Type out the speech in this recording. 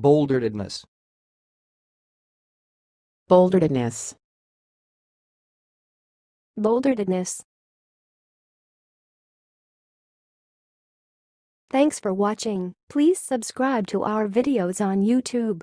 Bolderedness. Bolderedness. Bolderedness. Thanks for watching. Please subscribe to our videos on YouTube.